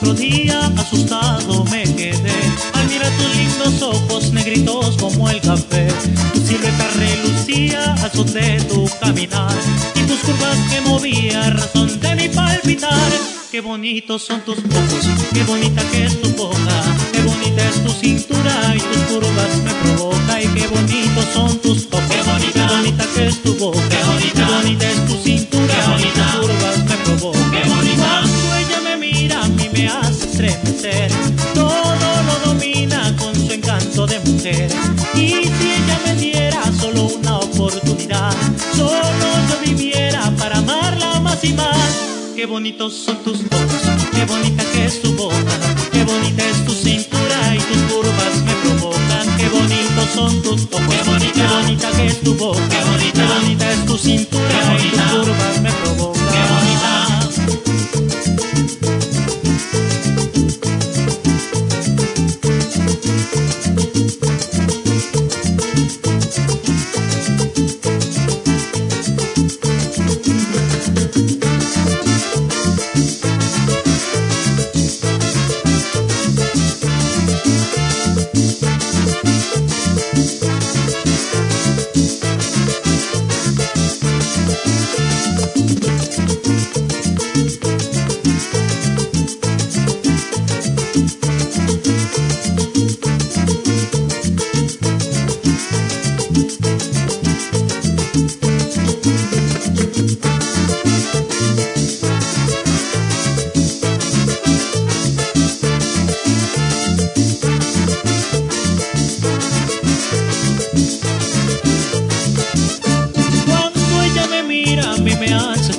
Otro día, asustado me quedé. Al mirar tus lindos ojos negritos como el café, tu silueta relucía al son de tu caminar y tus curvas que movía razón de mi palpitar. Qué bonitos son tus ojos, qué bonita que es tu Qué bonitos son tus ojos, qué bonita que es tu boca, qué bonita es tu cintura y tus curvas me provocan. Qué bonitos son tus ojos, qué bonita, qué bonita que es tu boca, qué bonita, qué bonita es tu cintura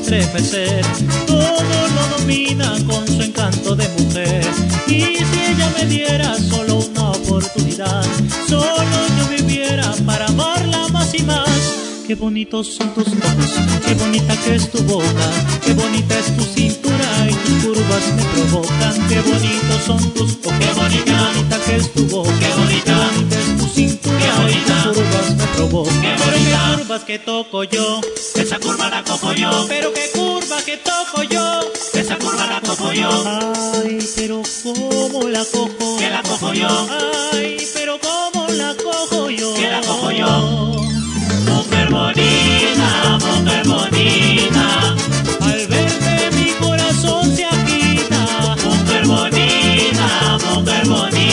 estremecer. Todo lo domina con su encanto de mujer. Y si ella me diera solo una oportunidad, solo yo viviera para amarla más y más. Qué bonitos son tus ojos, qué bonita que es tu boca, qué bonita es tu cintura y tus curvas me provocan. Qué bonitos son tus ojos, qué bonita, que es tu boca, qué bonita, qué bonita es tu cintura y tus curvas me provocan curvas que toco yo, esa curva la cojo yo. Pero qué curva que toco yo, esa curva la cojo yo. Ay, pero cómo la cojo. Que la cojo yo. Ay, pero cómo la cojo yo. Que la cojo yo. Mujer bonita, mujer bonita. Al verte mi corazón se agita. Mujer bonita, mujer bonita.